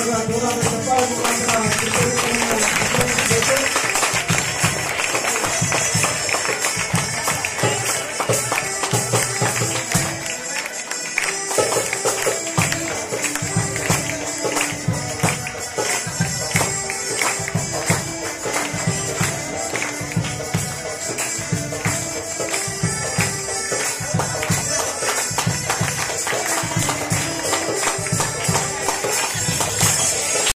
Dora,